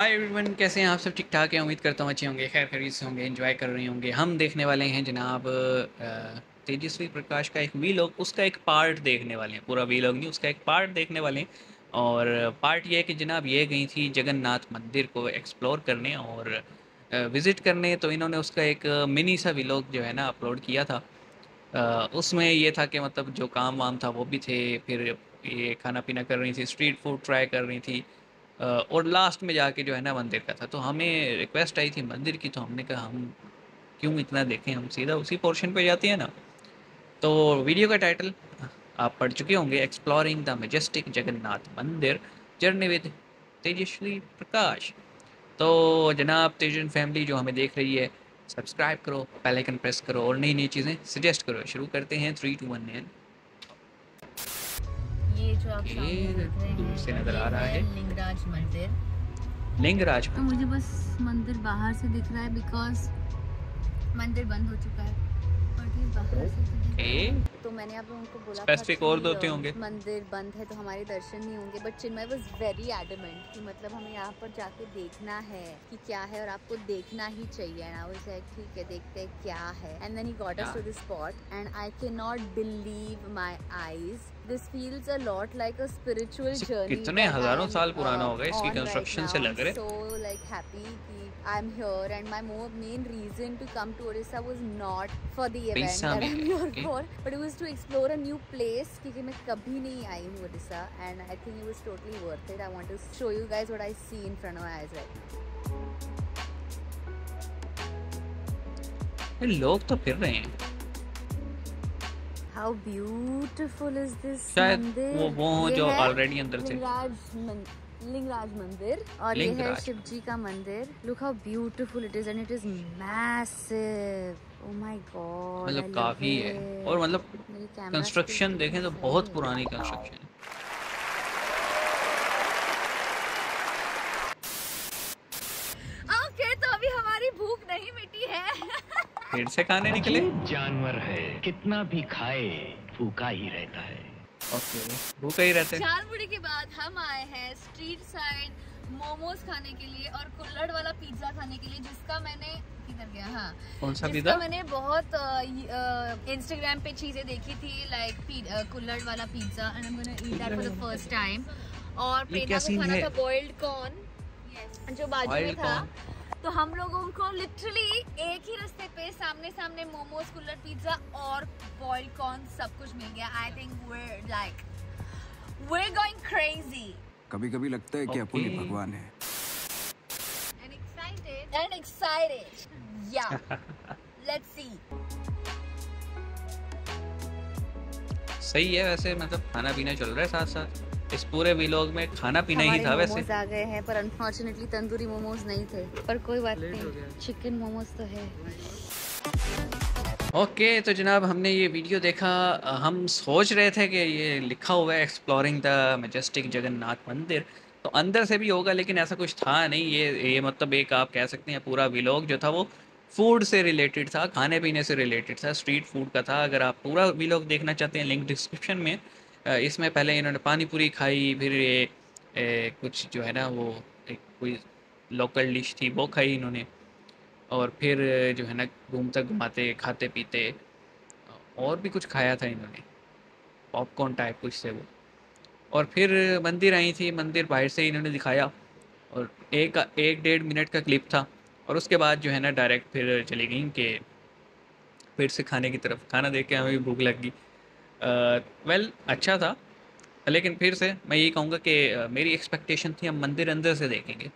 Hi everyone कैसे हैं आप सब? ठीक ठाक हैं, उम्मीद करता हूँ अच्छे होंगे खैर खरीद से होंगे एंजॉय कर रहे होंगे। हम देखने वाले हैं जनाब तेजस्वी प्रकाश का एक वीलॉग उसका एक पार्ट देखने वाले हैं। पूरा वीलॉग नहीं, उसका एक पार्ट देखने वाले हैं। और पार्ट ये है कि जनाब, ये गई थी जगन्नाथ मंदिर को एक्सप्लोर करने और विज़िट करने तो इन्होंने उसका एक मिनी सा वीलॉग जो है ना अपलोड किया था। उसमें ये था कि मतलब जो काम वाम था, वो भी थे, फिर ये खाना पीना कर रही थी स्ट्रीट फ़ूड ट्राई कर रही थी। और लास्ट में जाके जो है ना मंदिर का था तो हमें रिक्वेस्ट आई थी मंदिर की तो हमने कहा, हम क्यों इतना देखें? हम सीधा उसी पोर्शन पे जाते हैं ना। तो वीडियो का टाइटल आप पढ़ चुके होंगे एक्सप्लोरिंग द मेजेस्टिक जगन्नाथ मंदिर जर्नी विद तेजस्वी प्रकाश तो जनाब तेजन फैमिली जो हमें देख रही है सब्सक्राइब करो बेल आइकन प्रेस करो और नई नई चीज़ें सजेस्ट करो। शुरू करते हैं थ्री टू वन ये जो आप सामने दूर से नज़र आ रहा है। लिंगराज मंदिर। लिंगराज तो मुझे बस मंदिर बाहर से दिख रहा है बिकॉज़ मंदिर बंद हो चुका है। और ये बाहर से तो तो मैंने आप लोगों को बोला था Specific कि, और दो होंगे। मंदिर बंद है तो हमारे दर्शन नहीं होंगे। But Chinmay was very adamant कि मतलब हमें यहाँ पर जाके देखना है कि क्या है और आपको देखना ही चाहिए। एंड आई वाज लाइक ठीक है देखते हैं क्या है। And then he got us to this spot and I can not believe my eyes this feels a lot like a spiritual journey कितने हज़ारों साल पुराना होगा, इसकी construction से लग रहा है। so like happy कि I'm here and my more main reason to come to Odisha was not for the event पैसा that I'm में, here okay. for but it was to explore a new place क्योंकि मैं कभी नहीं आई हूँ Odisha and I think it was totally worth it I want to show you guys what I see in front of my eyes right now ये लोग तो फिर रहे हैं How beautiful is this शायद वो वो जो ऑलरेडी अंदर से। लिंगराज मंदिर और ये है। शिव जी का मंदिर। Look how beautiful it is and it is massive oh my God मतलब काफ़ी है। और मतलब कंस्ट्रक्शन देखें तो बहुत पुरानी कंस्ट्रक्शन है ओके तो अभी हमारी भूख नहीं मिटी है फिर से खाने निकले। जानवर है। कितना भी खाए भूखा ही रहता है। ओके भूखे ही रहते हैं। झालमुड़ी के बाद हम आए हैं स्ट्रीट साइड मोमोज खाने के लिए और कुल्हड़ वाला पिज्जा खाने के लिए जिसका मैंने किधर गया हाँ। कौन सा पिज्जा? मैंने बहुत इंस्टाग्राम पे चीज़ें देखी थी लाइक कुल्हड़ वाला pizza and I am gonna eat that for the first time और प्रेरणा को खाना था बॉइल्ड कॉर्न जो बाजू में था। तो हम लोगों को लिटरली एक ही रास्ते पे सामने सामने मोमोज कुल्हड़ पिज्जा और बॉइल्ड कॉर्न सब कुछ मिल गया। I think we're like we're going crazy. कभी कभी लगता है कि अपन ही भगवान है। And excited. And excited. Yeah. Let's see. सही है वैसे मतलब खाना पीना चल रहा है साथ साथ इस पूरे व्लॉग में खाना पीना ही था वैसे। आ गए हैं पर अनफॉर्चुनेटली तंदूरी मोमोज नहीं थे। पर कोई बात नहीं चिकन मोमोज तो है। ओके okay, तो जनाब हमने ये वीडियो देखा। हम सोच रहे थे कि ये लिखा हुआ है एक्सप्लोरिंग द मेजेस्टिक जगन्नाथ मंदिर तो अंदर से भी होगा लेकिन ऐसा कुछ था नहीं। ये ये मतलब एक आप कह सकते हैं पूरा व्लॉग जो था वो फ़ूड से रिलेटेड था खाने पीने से रिलेटेड था स्ट्रीट फ़ूड का था। अगर आप पूरा व्लॉग देखना चाहते हैं लिंक डिस्क्रिप्शन में। इसमें पहले इन्होंने पानी पूरी खाई फिर ये ए, कुछ जो है ना वो एक कोई लोकल डिश थी वो खाई इन्होंने। और फिर जो है ना घूमते घुमाते खाते पीते और भी कुछ खाया था इन्होंने। पॉपकॉर्न टाइप कुछ से वो। और फिर मंदिर आई थी मंदिर बाहर से इन्होंने दिखाया। और एक एक डेढ़ मिनट का क्लिप था और उसके बाद जो है ना डायरेक्ट फिर चली गई कि फिर से खाने की तरफ़। खाना देख के हमें भी भूख लग गई। वेल अच्छा था, लेकिन फिर से मैं यही कहूँगा कि मेरी एक्सपेक्टेशन थी हम मंदिर अंदर से देखेंगे।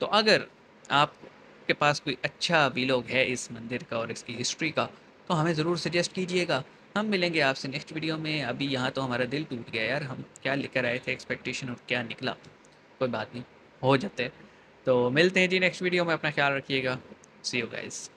तो अगर आपके पास कोई अच्छा वीलॉग है इस मंदिर का और इसकी हिस्ट्री का तो हमें ज़रूर सजेस्ट कीजिएगा। हम मिलेंगे आपसे नेक्स्ट वीडियो में। अभी यहाँ तो हमारा दिल टूट गया यार, हम क्या लेकर आए थे एक्सपेक्टेशन और क्या निकला? कोई बात नहीं, हो जाते तो मिलते हैं जी नेक्स्ट वीडियो में, अपना ख्याल रखिएगा। सी यू गाइस